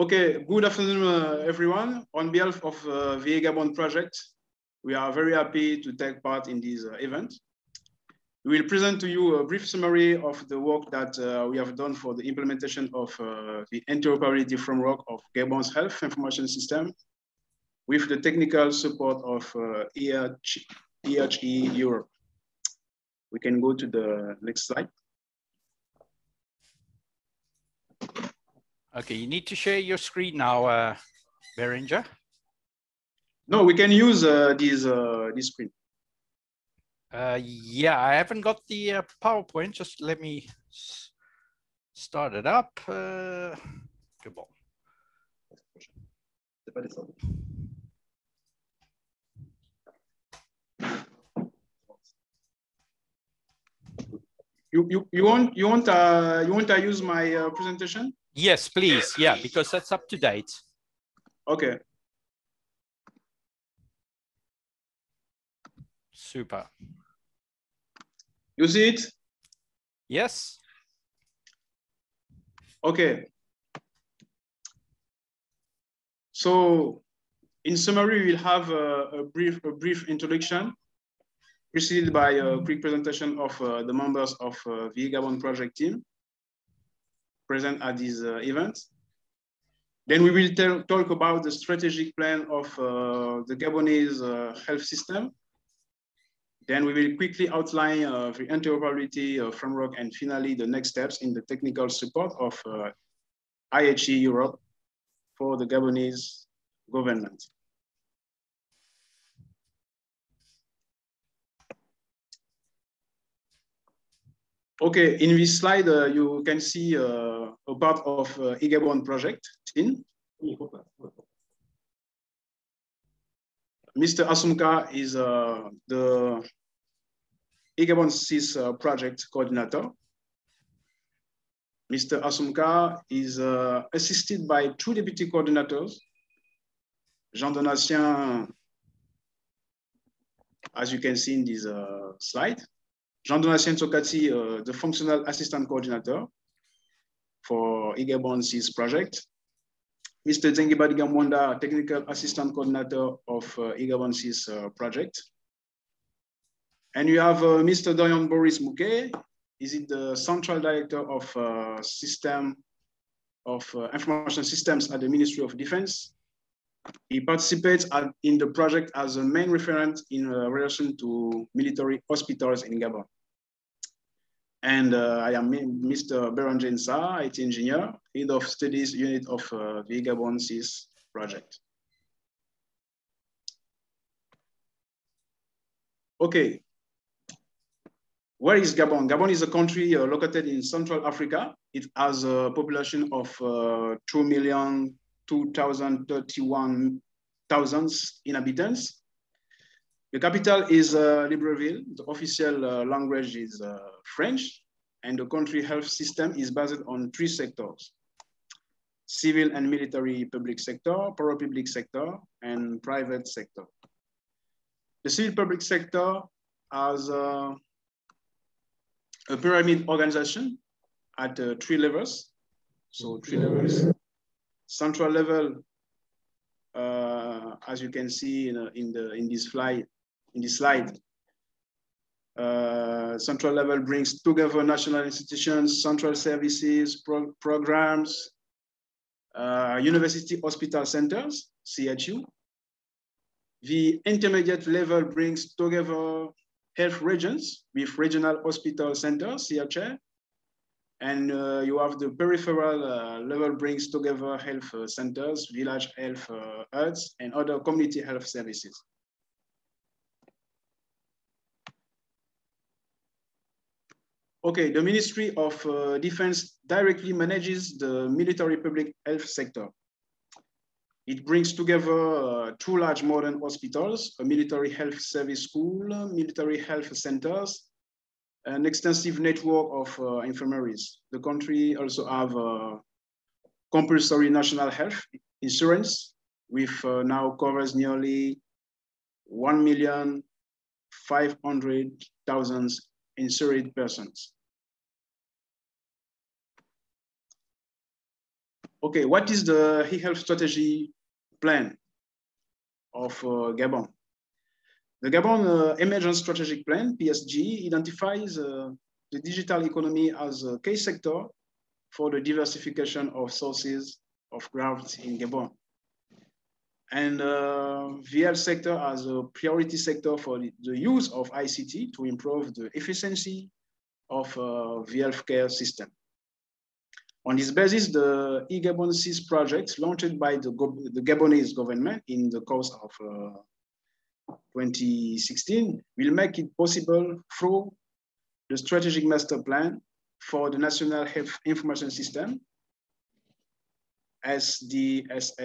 Okay, good afternoon, uh, everyone. On behalf of uh, Gabon project, we are very happy to take part in this uh, event. We will present to you a brief summary of the work that uh, we have done for the implementation of uh, the interoperability framework of Gabon's health information system with the technical support of uh, EH, IHE Europe. We can go to the next slide. Okay, you need to share your screen now, uh, Béranger. No, we can use uh, this, uh, this screen. Uh, yeah, I haven't got the uh, PowerPoint. Just let me start it up. Uh, good ball. You, you, you want you want uh, you want to use my uh, presentation? Yes, please. Yeah, because that's up to date. Okay. Super. You see it? Yes. Okay. So, in summary, we'll have a, a brief a brief introduction preceded by a quick presentation of uh, the members of uh, the Gabon project team present at this uh, event. Then we will talk about the strategic plan of uh, the Gabonese uh, health system. Then we will quickly outline uh, the interoperability framework and finally the next steps in the technical support of IHE Europe for the Gabonese government. Okay, in this slide, uh, you can see uh, a part of uh, eGabon project team. Mr. Assoumou Nka is uh, the eGabon SIS uh, project coordinator. Mr. Assoumou Nka is uh, assisted by two deputy coordinators, Jean Donatien, as you can see in this uh, slide, Jean-Donatien Tsokati, uh, the functional assistant coordinator for eGabon SIS project. Mr. Nziengui Badinga Mouanda, technical assistant coordinator of uh, eGabon SIS uh, project. And you have uh, Mr. Dorian Boris Mouket, is it the central director of uh, system of uh, information systems at the Ministry of Defense. He participates at, in the project as a main referent in uh, relation to military hospitals in Gabon. And uh, I am Mr. Béranger Nsa, IT engineer, head of studies unit of uh, the Gabon SIS project. Okay, where is Gabon? Gabon is a country uh, located in Central Africa. It has a population of uh, 2 million 2,031 inhabitants. The capital is uh, Libreville. The official uh, language is uh, French, and the country health system is based on three sectors, civil and military public sector, para-public sector, and private sector. The civil public sector has uh, a pyramid organization at uh, three levels. So three levels central level, uh, as you can see in, uh, in, the, in this slide, in this slide, uh, central level brings together national institutions, central services, pro programs, uh, university hospital centers, CHU. The intermediate level brings together health regions with regional hospital centers, CHA, and uh, you have the peripheral uh, level brings together health uh, centers, village health uh, huts, and other community health services. Okay, the Ministry of uh, Defense directly manages the military public health sector. It brings together uh, two large modern hospitals, a military health service school, military health centers, an extensive network of uh, infirmaries. The country also have uh, compulsory national health insurance, which uh, now covers nearly 1,500,000 insured persons. Okay, what is the e-health strategy plan of uh, Gabon? The Gabon uh, Emergence Strategic Plan, PSG, identifies uh, the digital economy as a key sector for the diversification of sources of growth in Gabon. And uh, VL sector as a priority sector for the, use of ICT to improve the efficiency of uh, the healthcare system. On this basis, the eGabon SIS project launched by the, the, Gabonese government in the course of uh, 2016 will make it possible through the strategic master plan for the National Health Information System, SDSSIS,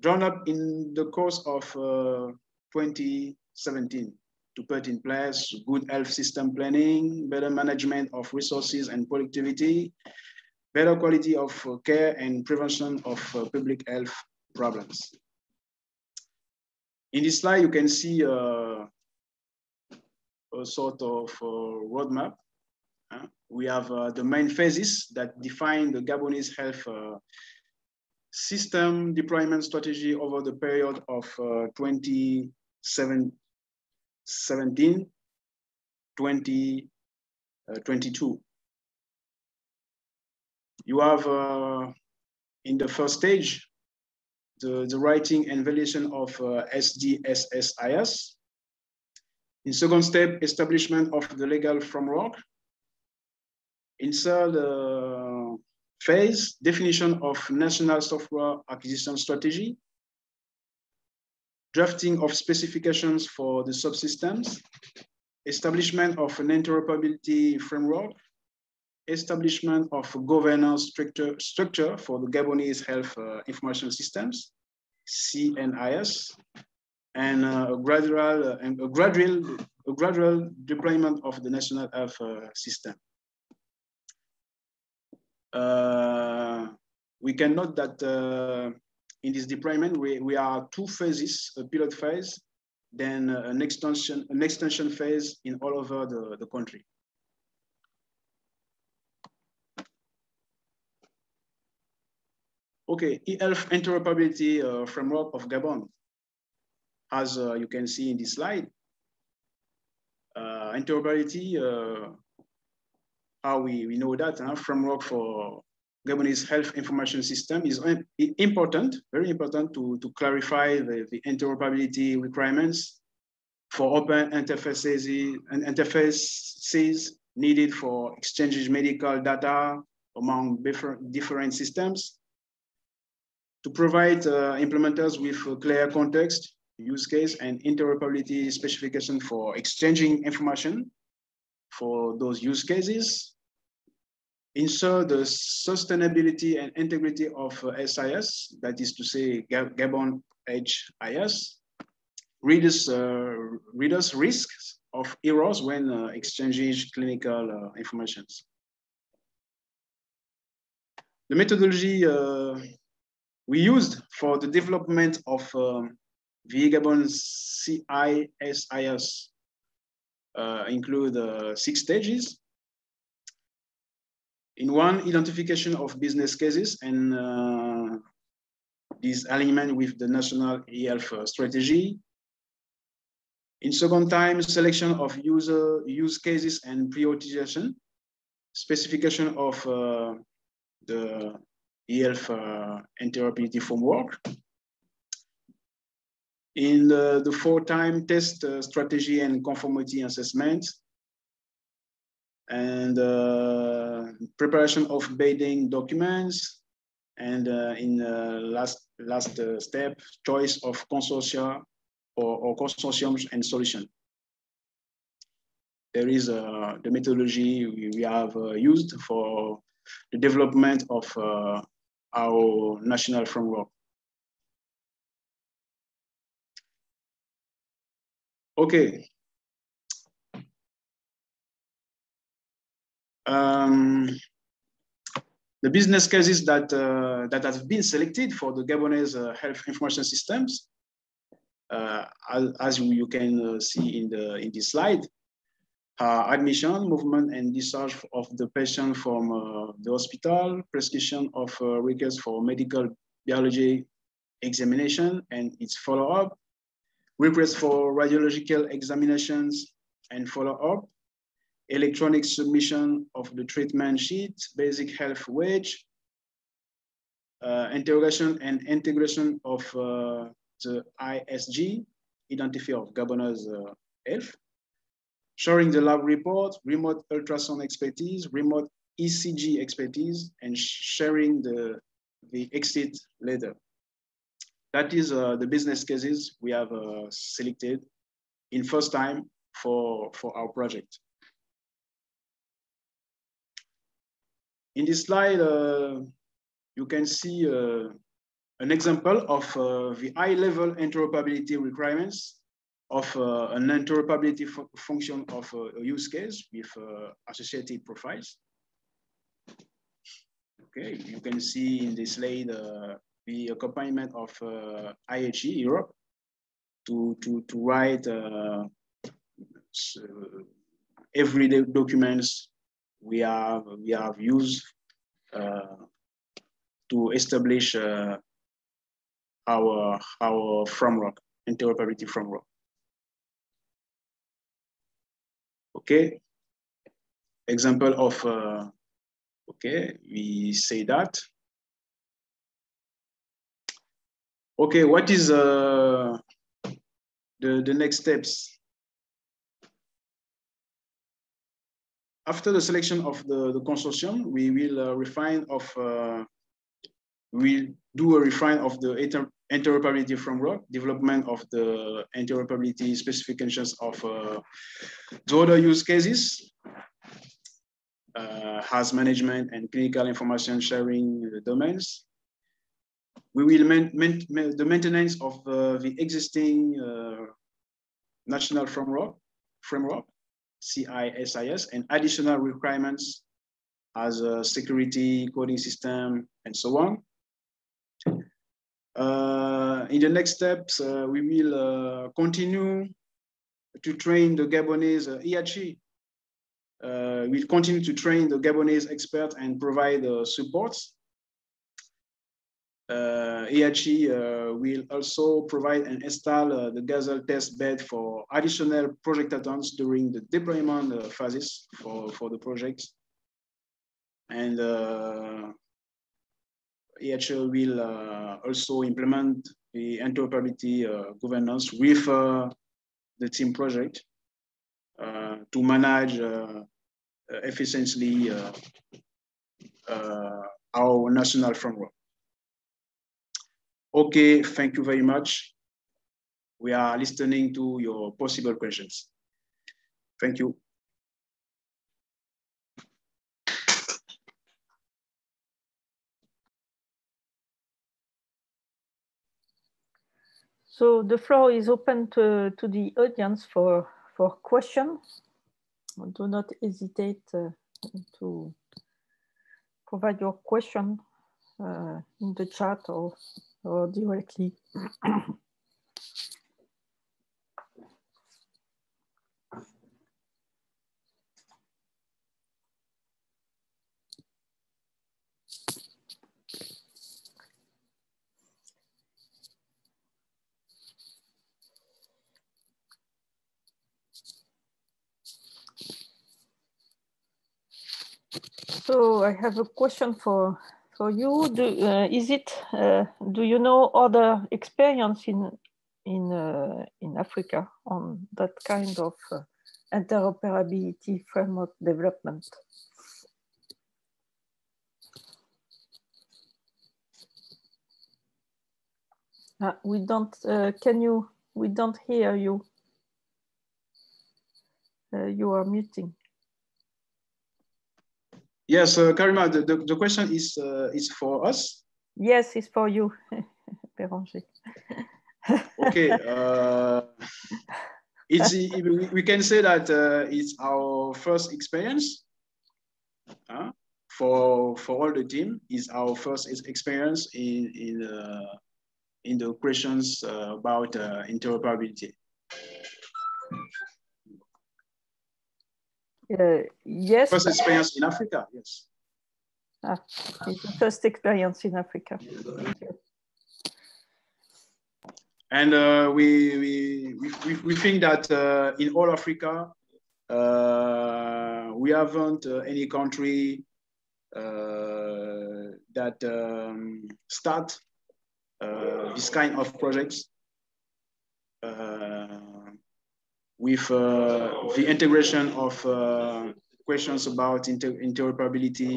drawn up in the course of uh, 2017 to put in place good health system planning, better management of resources and productivity, better quality of care and prevention of uh, public health problems. In this slide, you can see uh, a sort of uh, roadmap. Uh, we have uh, the main phases that define the Gabonese health uh, system deployment strategy over the period of 2017 2022. You have uh, in the first stage, the, the writing and validation of uh, SDSSIS. In second step, establishment of the legal framework. In third uh, phase, definition of national software acquisition strategy, drafting of specifications for the subsystems, establishment of an interoperability framework, establishment of governance structure, structure for the Gabonese health uh, information systems, CNIS, and uh, a gradual, uh, a gradual, a gradual deployment of the national health system. We can note that in this deployment, we, we are two phases, a pilot phase, then an extension, an extension phase in all over the, the country. Okay, e-health interoperability uh, framework of Gabon. As uh, you can see in this slide, uh, interoperability, uh, how we, we know that, uh, framework for Gabonese health information system is important, very important to, to clarify the, the interoperability requirements for open interfaces and interfaces needed for exchanging medical data among different, different systems to provide uh, implementers with clear context, use case, and interoperability specification for exchanging information for those use cases. Ensure the sustainability and integrity of uh, SIS, that is to say Gabon HIS, reduce, uh, reduce risks of errors when uh, exchanging clinical uh, information. The methodology uh, we used for the development of um, Gabon CISIS uh, include uh, six stages. In one, identification of business cases and uh, this alignment with the national e-health uh, strategy. In second time, selection of user use cases and prioritization, specification of uh, the e-health uh, interoperability framework. In the, the four-time test uh, strategy and conformity assessment, and uh, preparation of bidding documents, and uh, in uh, last last uh, step, choice of consortia or, or consortiums and solution. There is the methodology we, we have used for the development of our national framework. Okay. Um, the business cases that uh, that have been selected for the Gabonese uh, health information systems, uh, as, as, you can uh, see in the in this slide, admission, movement, and discharge of the patient from uh, the hospital, prescription of uh, requests for medical biology examination and its follow-up, requests for radiological examinations and follow-up, electronic submission of the treatment sheet, basic health wage, uh, interrogation and integration of uh, the ISG, identity of Gabonese uh, health, sharing the lab report, remote ultrasound expertise, remote ECG expertise, and sharing the, the exit letter. That is uh, the business cases we have uh, selected in first time for, for our project. In this slide, uh, you can see uh, an example of uh, the high level interoperability requirements of uh, an interoperability function of a use case with uh, associated profiles. Okay, you can see in this slide uh, the accompaniment of uh, IHE Europe to, to, to write uh, every documents we have, we have used uh, to establish uh, our, our framework, interoperability framework. Okay. Example of, uh, okay, we say that. Okay, what is uh, the, the next steps? After the selection of the, the consortium, we will uh, refine of, uh, we'll do a refine of the interoperability framework, development of the interoperability specifications of uh, other use cases, uh, has management and clinical information sharing domains. We will maintain the maintenance of uh, the existing uh, national framework, framework, CISIS, and additional requirements as a security coding system and so on. Uh, in the next steps, uh, we will uh, continue to train the Gabonese uh, we'll continue to train the Gabonese experts and provide support. Uh, will also provide and install the Gazelle test bed for additional projectathons during the deployment phases for, for the project. And EHL will uh, also implement the interoperability uh, governance with uh, the team project to manage efficiently our national framework. Okay, thank you very much. We are listening to your possible questions. Thank you. So the floor is open to, to the audience for, for questions. Do not hesitate uh, to provide your question uh, in the chat or, or directly. So I have a question for for you. Do, uh, is it uh, do you know other experience in in uh, in Africa on that kind of uh, interoperability framework development? Uh, we don't. Uh, can you? We don't hear you. you are muting. Yes, uh, Karima, the, the, the, question is uh, is for us. Yes, it's for you, Béranger. okay. Uh, it's, we can say that uh, it's our first experience uh, for, for all the team. It's our first experience in, in, uh, in the questions uh, about uh, interoperability. Uh, yes. First experience in Africa, yes. Ah, first experience in Africa. And uh, we, we, we, we think that uh, in all Africa, uh, we haven't uh, any country uh, that um, start uh, this kind of projects with the integration of questions about inter interoperability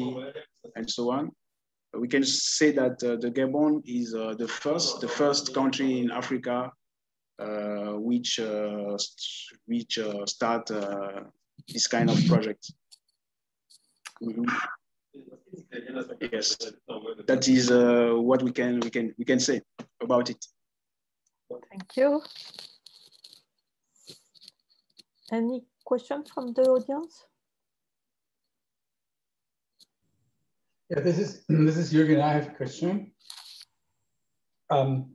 and so on we can say that uh, the Gabon is uh, the first the first country in Africa uh, which which start this kind of project. Mm -hmm. Yes, that is what we can we can we can say about it. Thank you. Any questions from the audience? Yeah, this is this is Jürgen. I have a question. Um,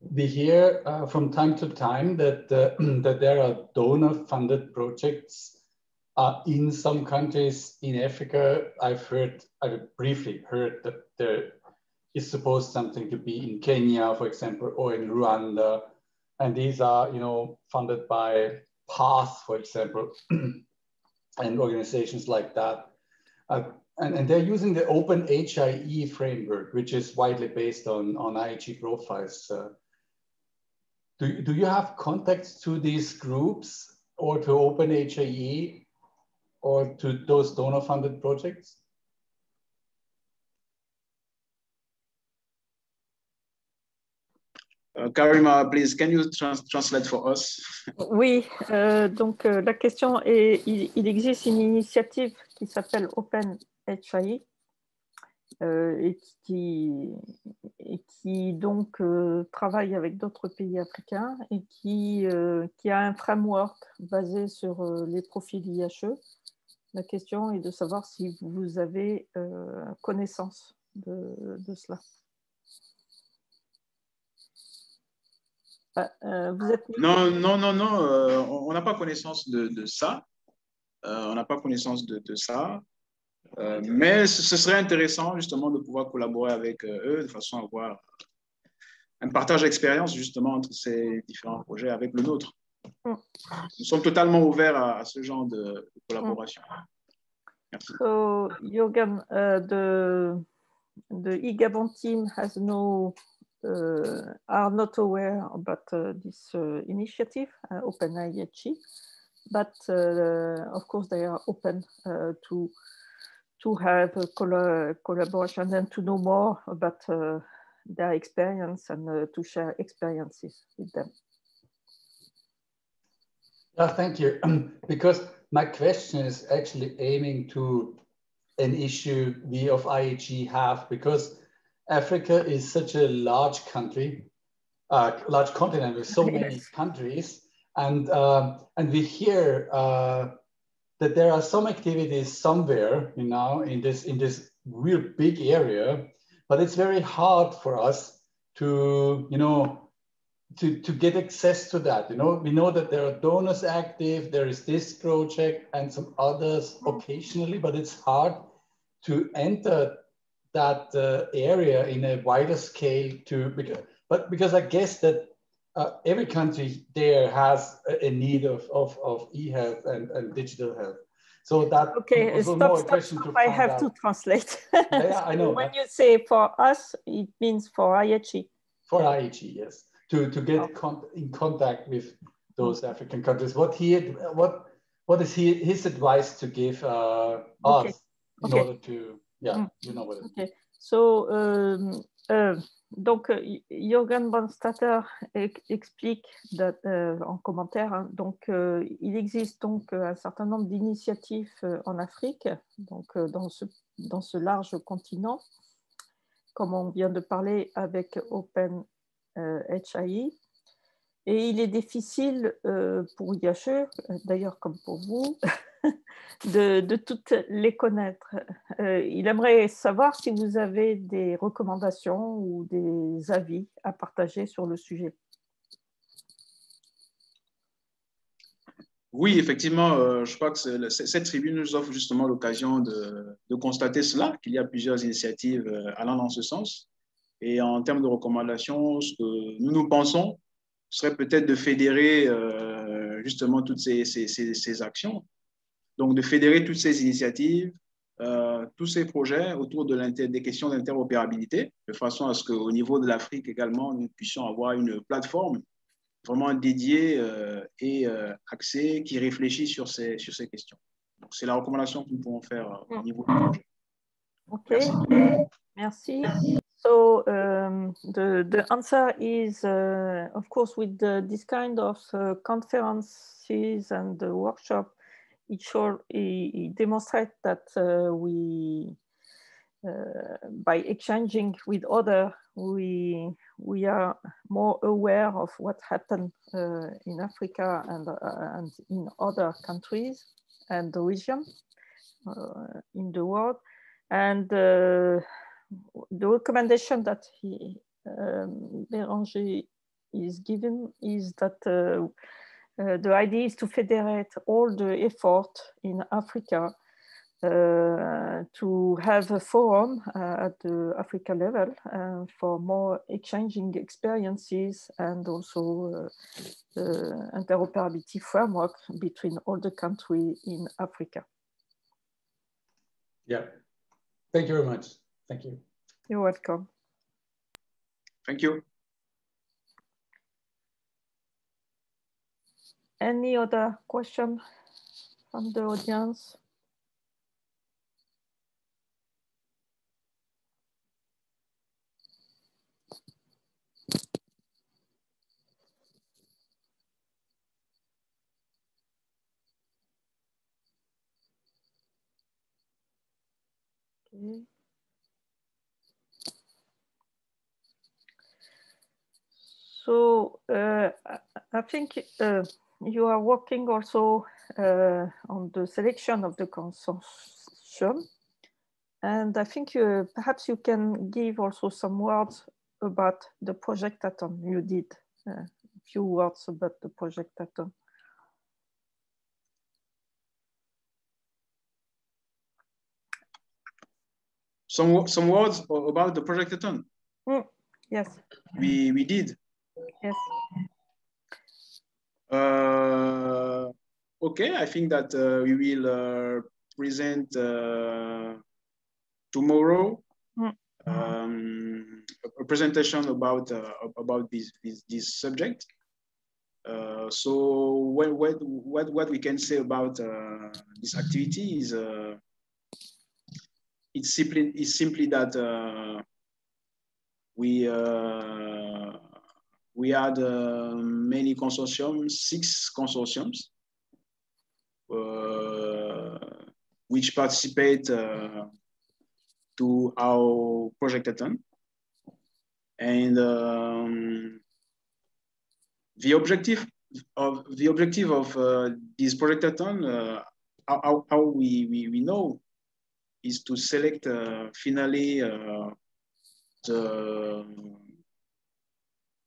we hear uh, from time to time that uh, that there are donor-funded projects uh, in some countries in Africa. I've heard, I've briefly heard that there is supposed something to be in Kenya, for example, or in Rwanda, and these are, you know, funded by PATH, for example, and organizations like that. Uh, and, and they're using the open HIE framework, which is widely based on, on IHE profiles. Uh, do, do you have contacts to these groups or to open HIE or to those donor funded projects? Uh, Karima, please, can you trans translate for us? Oui, euh, donc euh, la question est, il, existe une initiative qui s'appelle Open HI, euh, et, qui, donc euh, travaille avec d'autres pays africains et qui, euh, a un framework basé sur euh, les profils IHE. La question est de savoir si vous avez euh, connaissance de cela. Vous êtes... Non, non, non, non, on n'a pas connaissance de, de ça. on n'a pas connaissance de, de ça. Euh, mais ce serait intéressant justement de pouvoir collaborer avec euh, eux de façon à avoir un partage d'expérience justement entre ces différents projets avec le nôtre. Mm. Nous sommes totalement ouverts à, ce genre de, collaboration. Merci. So, Jürgen, the, the e-Gabon team has no, are not aware about uh, this uh, initiative, uh, OpenHIE, but uh, of course they are open to to have a coll collaboration and to know more about uh, their experience and uh, to share experiences with them. Thank you. because my question is actually aiming to an issue we of IHE have because Africa is such a large country, uh, large continent with so many countries, and uh, and we hear uh, that there are some activities somewhere, you know, in this in this real big area, but it's very hard for us to, you know, to, to get access to that. You know, we know that there are donors active, there is this project and some others occasionally, but it's hard to enter that uh, area in a wider scale to, because, but because I guess that uh, every country there has a, need of, of, of e-health and, and digital health. So that okay, stop, stop, stop. I have out. to translate. yeah, I know. when you say for us, it means for IHE. For IHE, yes. To, to get oh. con in contact with those African countries. What he what what is he his advice to give uh, okay. us in okay. order to yeah, mm. you know what it Okay. So um, uh, donc, euh, Jürgen Bonstatter explique euh, en commentaire, hein, donc euh, il existe donc un certain nombre d'initiatives en Afrique, donc dans ce, dans ce large continent, comme on vient de parler avec Open HI. Et il est difficile pour IHE, d'ailleurs comme pour vous, de, toutes les connaître. Euh, il aimerait savoir si vous avez des recommandations ou des avis à partager sur le sujet. Oui, effectivement, euh, je crois que cette tribune nous offre justement l'occasion de, constater cela, qu'il y a plusieurs initiatives euh, allant dans ce sens. Et en termes de recommandations, ce que nous nous pensons serait peut-être de fédérer justement toutes ces, actions. Donc, de fédérer toutes ces initiatives, euh, tous ces projets autour de des questions d'interopérabilité, de façon à ce qu'au niveau de l'Afrique également, nous puissions avoir une plateforme vraiment dédiée euh, et euh, axée qui réfléchit sur ces, sur ces questions. Donc, c'est la recommandation que nous pouvons faire au niveau du projet. OK. Merci. Merci. So um, the, the answer is, uh, of course, with the, this kind of uh, conferences and the workshop, it, sure, it, that uh, we, uh, by exchanging with other, we, we are more aware of what happened uh, in Africa and, uh, and in other countries and the region in the world. And the recommendation that he, um, Béranger is given is that uh, uh, the idea is to federate all the effort in Africa uh, to have a forum uh, at the Africa level uh, for more exchanging experiences and also uh, the interoperability framework between all the countries in Africa. Yeah, thank you very much. Thank you. You're welcome. Thank you. Any other question from the audience? Okay. So uh, I think uh, you are working also uh, on the selection of the consortium. And I think you, perhaps you can give also some words about the projectathon you did. a few words about the project Atom. Some, some words about the projectathon? Mm, yes. We, we did. Yes. Uh, okay, I think that uh, we will uh, present uh, tomorrow mm. um, a presentation about uh, about this this, this subject. Uh, so what, what what what we can say about this activity is uh, it's simply it's simply that we we had uh, many consortiums, six consortiums, uh, which participate uh, to our project projectathon. And um, the objective of the objective of uh, this projectathon, uh, how, how we, we, we know, is to select uh, finally the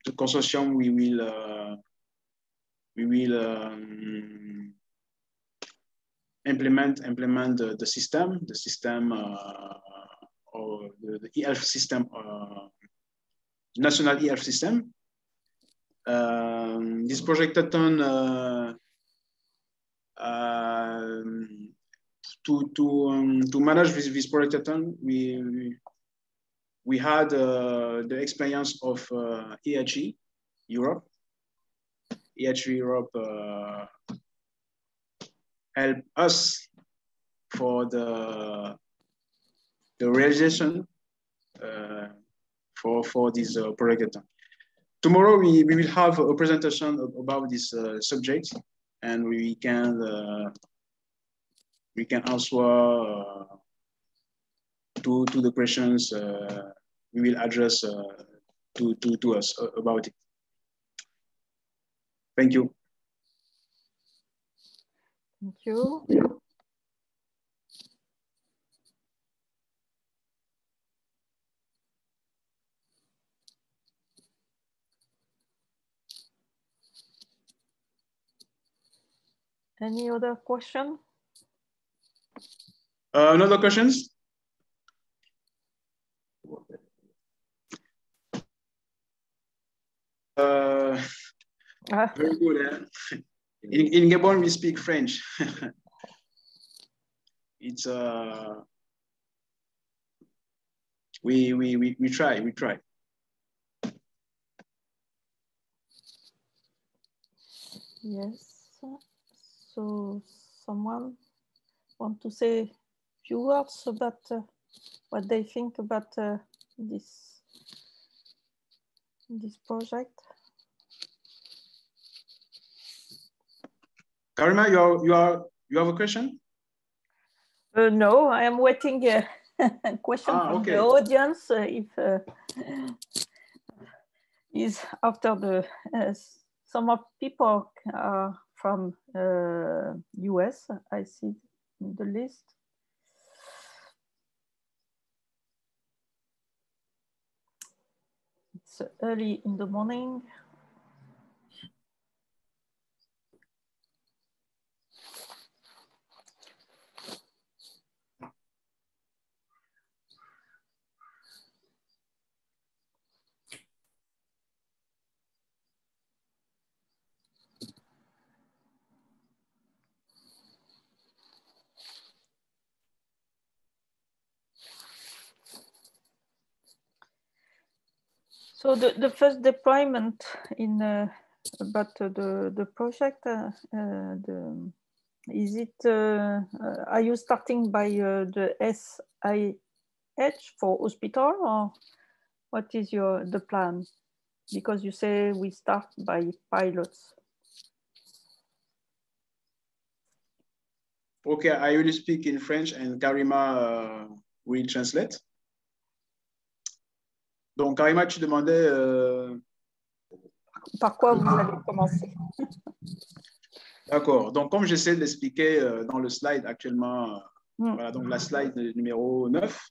the consortium, we will uh, we will um, implement implement the, the, system, the system uh, or the, the e-health system, uh, national e-health system. Um, this projectathon um, to to um, to manage this, this projectathon, we, we we had uh, the experience of uh, IHE Europe. IHE Europe uh, helped us for the the realization uh, for for this uh, project. Tomorrow we, we will have a presentation about this uh, subject, and we can uh, we can answer to, to the questions uh, we will address uh, to, to, to us uh, about it. Thank you. Thank you. Any other question? Uh, no other questions? Uh, Ah, very good. Eh? In, in Gabon, we speak French. it's uh, we, we we we try, we try. yes. So someone want to say few words about uh, what they think about uh, this this project? Karima, you are you are you have a question? Uh, no, I am waiting a question Ah, from okay. the audience uh, if uh, is after the uh, some of people are from uh, US. I see the list. It's early in the morning. So the, the first deployment in uh, about the the project, uh, uh, the, is it? Uh, uh, are you starting by uh, the SIH for hospital, or what is your the plan? Because you say we start by pilots. Okay, I will speak in French and Karima will translate. Donc, Karima, tu demandais, euh, Par quoi vous allez commencer d'accord. Donc, comme j'essaie de l'expliquer euh, dans le slide actuellement, euh, Mm. voilà, donc la slide numéro 9.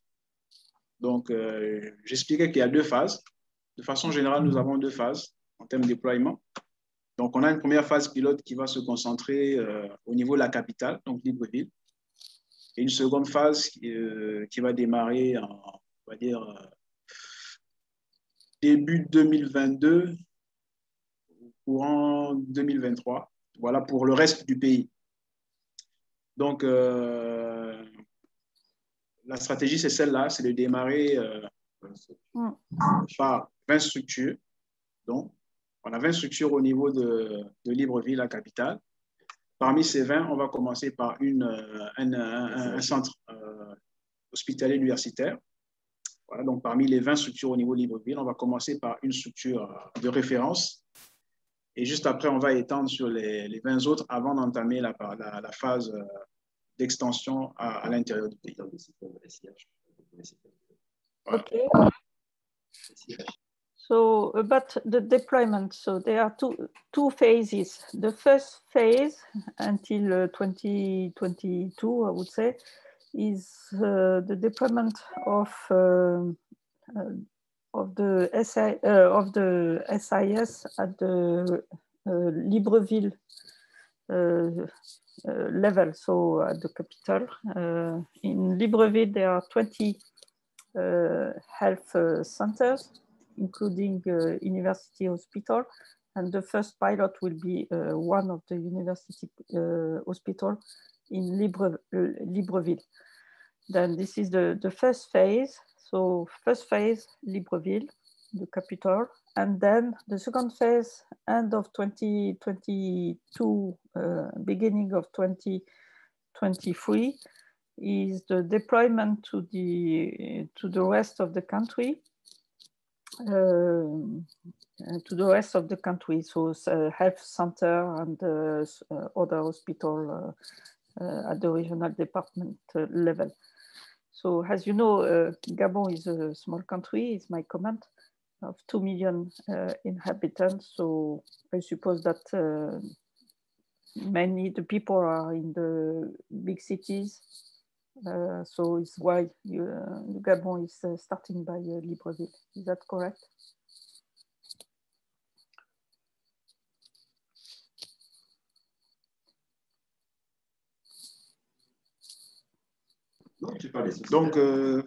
Donc, euh, j'expliquais qu'il y a deux phases. De façon générale, nous avons deux phases en termes de déploiement. Donc, on a une première phase pilote qui va se concentrer au niveau de la capitale, donc Libreville. Et une seconde phase qui, qui va démarrer en, on va dire, début 2022, courant 2023. Voilà pour le reste du pays. Donc, euh, la stratégie, c'est celle-là, c'est de démarrer euh, Mm. par 20 structures. Donc, on a 20 structures au niveau de, de Libreville, la capitale. Parmi ces 20, on va commencer par une, euh, un, un- un centre euh, hospitalier universitaire. Voilà, donc parmi les 20 structures au niveau de Libreville, on va commencer par une structure euh, de référence. Et juste après, on va étendre sur les, les 20 autres avant d'entamer la, la, la phase euh, d'extension à, à l'intérieur du pays. Voilà. Okay. So about the deployment, so there are two two phases. The first phase until uh, 2022, I would say, is uh, the deployment of um, uh, of the SI, uh, of the SIS at the uh, Libreville uh, uh, level, so at the capital. Uh, in Libreville, there are 20 uh, health uh, centers, including uh, university hospital. And the first pilot will be uh, one of the university uh, hospital in Libre, Libreville. Then this is the, the first phase. So first phase, Libreville, the capital. And then the second phase, end of 2022, uh, beginning of 2023, is the deployment to the to the rest of the country um, to the rest of the country so uh, health center and uh, uh, other hospital uh, at the regional department uh, level so as you know uh, gabon is a small country is my comment of 2 million uh, inhabitants so i suppose that uh, many the people are in the big cities uh, so it's why you, uh, Gabon is uh, starting by uh, Libreville. Is that correct? Non, tu parles des sous Donc, euh,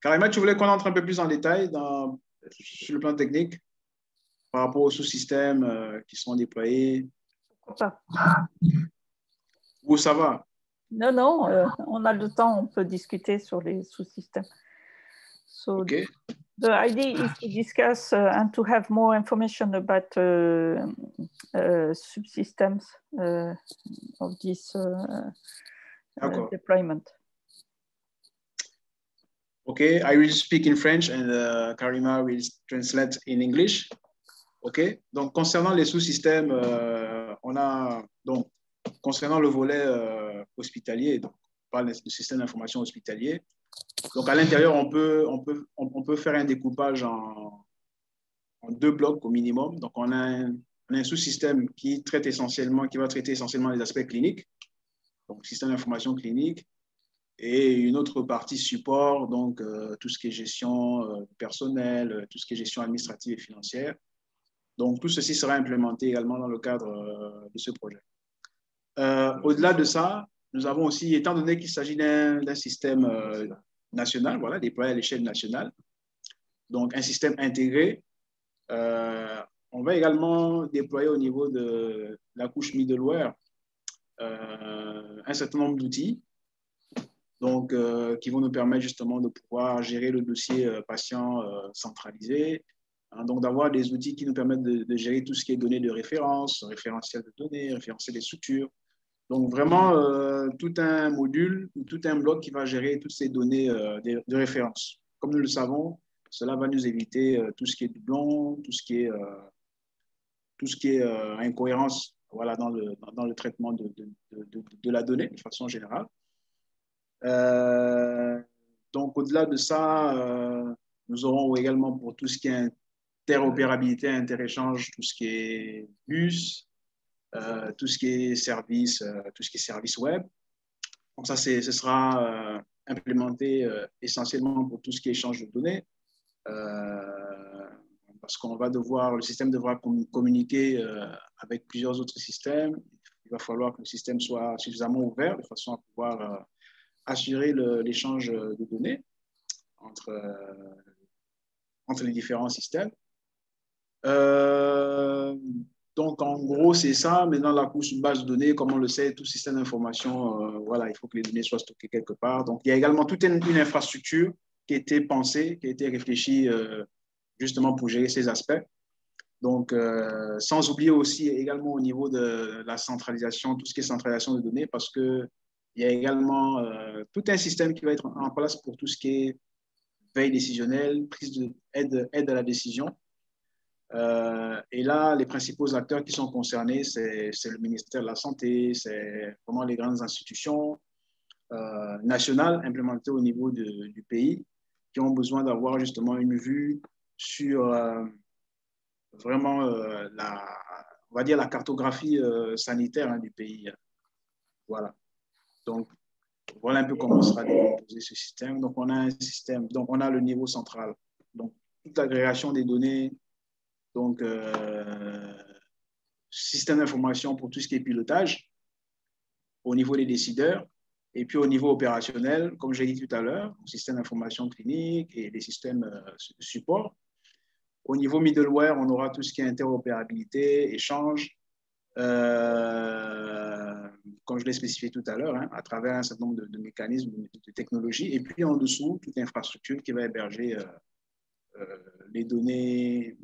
Karima, tu voulais qu'on entre un peu plus en détail dans, sur le plan technique par rapport aux sous-systèmes euh, qui sont déployés Pourquoi pas? Ou ça va? Non, non, euh, on a le temps, on peut discuter sur les sous-systèmes. So OK. the idea is to discuss uh, and to have more information about uh, uh, subsystems uh, of this uh, uh, deployment. OK, I will speak in French and uh, Karima will translate in English. OK, donc concernant les sous-systèmes, euh, on a donc concernant le volet euh, hospitalier, donc on parle système d'information hospitalier. Donc à l'intérieur, on peut, on, peut, on, peut faire un découpage en, deux blocs au minimum. Donc on a un, un sous-système qui traite essentiellement, qui va traiter essentiellement les aspects cliniques, donc système d'information clinique et une autre partie support, donc euh, tout ce qui est gestion euh, personnelle, euh, tout ce qui est gestion administrative et financière. Donc tout ceci sera implémenté également dans le cadre de ce projet. Au-delà de ça, nous avons aussi, étant donné qu'il s'agit d'un système national, voilà, déployé à l'échelle nationale, donc un système intégré, on va également déployer au niveau de la couche middleware un certain nombre d'outils donc, euh, qui vont nous permettre justement de pouvoir gérer le dossier euh, patient euh, centralisé. Hein, donc, d'avoir des outils qui nous permettent de, gérer tout ce qui est données de référence, référentiel de données, référentiel des structures. Donc, vraiment, tout un module ou tout un bloc qui va gérer toutes ces données de, référence. Comme nous le savons, cela va nous éviter tout ce qui est doublon, tout ce qui est, tout ce qui est incohérence voilà, dans, le, dans, le traitement de, de la donnée de façon générale. Euh, donc, au-delà de ça, euh, nous aurons également pour tout ce qui est interopérabilité, interéchange, tout ce qui est bus, euh, tout ce qui est service, tout ce qui est service web. Donc, ça, ce sera implémenté essentiellement pour tout ce qui est échange de données. Parce qu'on va devoir, le système devra com- communiquer avec plusieurs autres systèmes. Il va falloir que le système soit suffisamment ouvert de façon à pouvoir assurer l'échange de données entre, euh, entre les différents systèmes. Euh, donc, en gros, c'est ça. Maintenant, la couche base de données, comme on le sait, tout système d'information, euh, voilà, il faut que les données soient stockées quelque part. Donc, il y a également toute une, une infrastructure qui a été pensée, qui a été réfléchie justement pour gérer ces aspects. Donc, sans oublier aussi également au niveau de la centralisation, tout ce qui est centralisation de données, parce que il y a également euh, tout un système qui va être en place pour tout ce qui est veille décisionnelle, prise de aide, à la décision. Euh, et là, les principaux acteurs qui sont concernés, c'est le ministère de la Santé, c'est vraiment les grandes institutions euh, nationales implémentées au niveau du pays qui ont besoin d'avoir justement une vue sur vraiment la, on va dire la cartographie sanitaire hein, du pays. Voilà. Donc, voilà un peu comment sera décomposé ce système. Donc, on a un système, donc on a le niveau central. Donc, toute l'agrégation des données, donc euh, système d'information pour tout ce qui est pilotage au niveau des décideurs. Et puis au niveau opérationnel, comme j'ai dit tout à l'heure, système d'information clinique et des systèmes euh, support. Au niveau middleware, on aura tout ce qui est interopérabilité, échange, euh, comme je l'ai spécifié tout à l'heure, hein, à travers un certain nombre de, mécanismes, de, de, technologies. Et puis en dessous, toute l'infrastructure qui va héberger euh, euh, les données,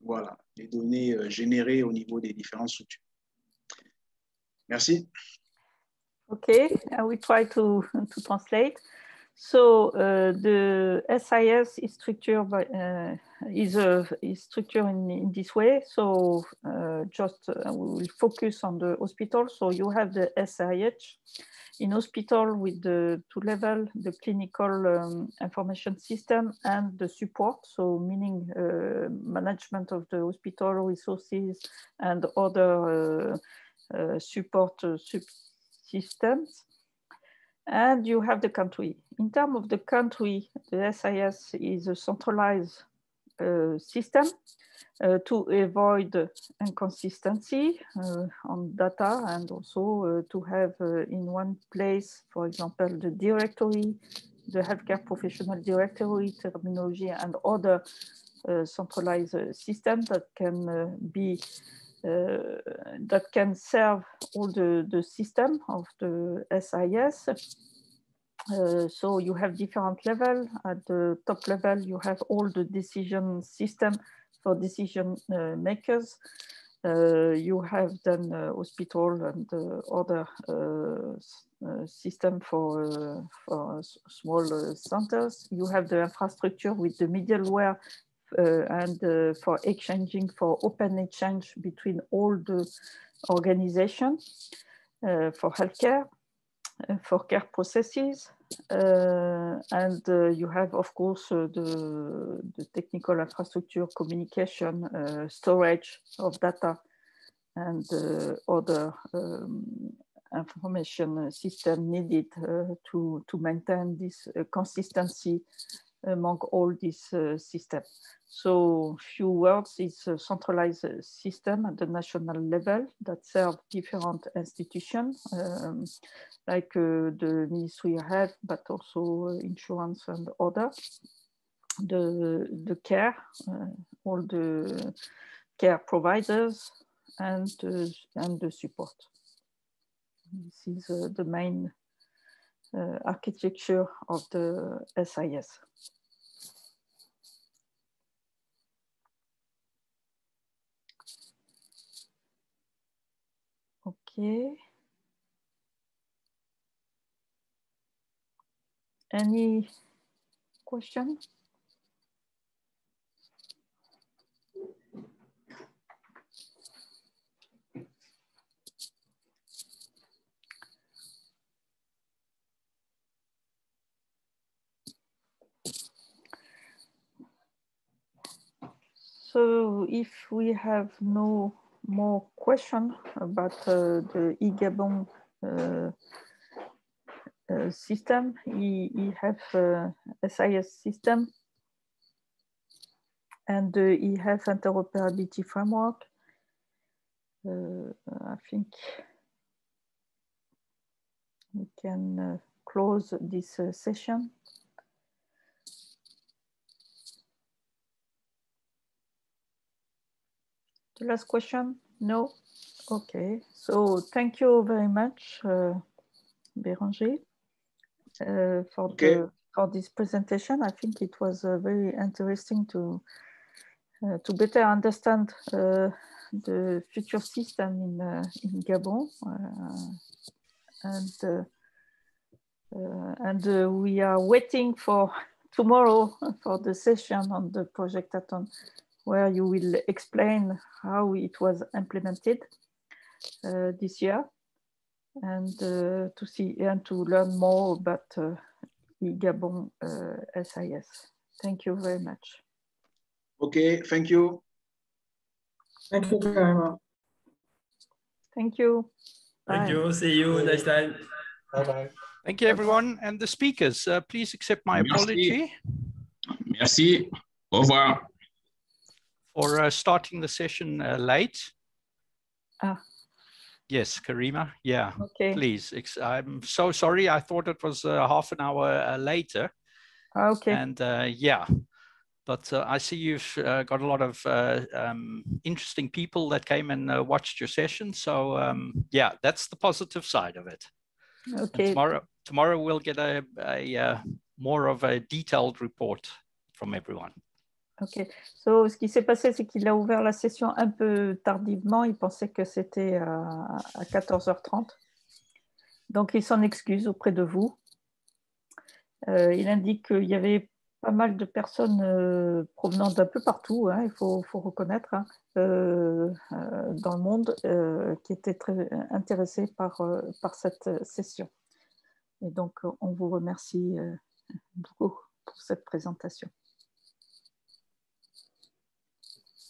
voilà, les données générées au niveau des différentes structures. Merci. Okay, I will try to, to translate. So uh, the SIS is structured by, uh, is, uh, is structured in, in this way. So just we will focus on the hospital. So you have the SIH in hospital with the two level, the clinical um, information system and the support. So meaning uh, management of the hospital resources and other uh, uh, support subsystems and you have the country. In terms of the country, the SIS is a centralized uh, system uh, to avoid inconsistency uh, on data and also to have in one place, for example, the directory the healthcare professional directory terminology and other uh, centralized uh, system that can uh, be uh, that can serve all the, the system of the SIS. Uh, so you have different level. At the top level, you have all the decision system for decision uh, makers. Uh, you have then uh, hospital and uh, other system for, for small centers. You have the infrastructure with the middleware uh, and uh, for exchanging for open exchange between all the organizations uh, for healthcare, for care processes. and you have, of course, the, the technical infrastructure, communication, storage of data, and other um, information system needed uh, to, to maintain this uh, consistency among all these uh, systems. So few words is a centralized system at the national level that serve different institutions um, like uh, the Ministry of Health, but also insurance and other. The, the care, uh, all the care providers and, uh, and the support. This is uh, the main uh, architecture of the SIS. Okay. Any question? So if we have no more question about uh, the eGabon uh, uh, system. He have SIS system and he have interoperability framework. I think we can close this session. The last question? No? Okay. So thank you very much, uh, Béranger, uh, for, okay. the, for this presentation. I think it was uh, very interesting to, uh, to better understand uh, the future system in, uh, in Gabon. and and we are waiting for tomorrow for the session on the projectathon where you will explain how it was implemented uh, this year and uh, to see and to learn more about uh, Gabon SIS. Uh, thank you very much. Okay, thank you. Thank you very much. Thank you. Thank Bye. you. See you next time. Bye-bye. Thank you, everyone. And the speakers, uh, please accept my Merci. apology. Merci. Au revoir for uh, starting the session uh, late. Ah. Yes, Karima. Yeah, okay. please. I'm so sorry. I thought it was uh, half an hour uh, later. Ah, okay. And uh, yeah, but uh, I see you've got a lot of um, interesting people that came and watched your session. So um, yeah, that's the positive side of it. Okay. And tomorrow, tomorrow we'll get a, a more of a detailed report from everyone. Ok. So, ce qui s'est passé, c'est qu'il a ouvert la session un peu tardivement. Il pensait que c'était à, 14h30. Donc, il s'en excuse auprès de vous. Euh, il indique qu'il y avait pas mal de personnes euh, provenant d'un peu partout, hein, il faut, reconnaître, hein, euh, dans le monde, qui étaient très intéressés par, par cette session. Et donc, on vous remercie beaucoup pour cette présentation.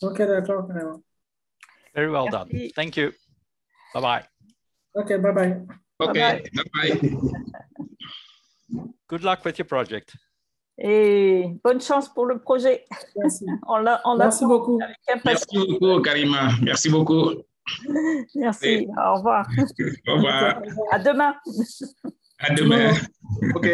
Ok, d'accord, carrément. Very well done. Thank you. Bye bye. Ok, bye bye. Okay, bye bye. Good luck with your project. Et bonne chance pour le projet. Merci. on on Merci beaucoup. Merci beaucoup, Karima. Merci beaucoup. Merci. Au revoir. Au revoir. À demain. À demain. OK.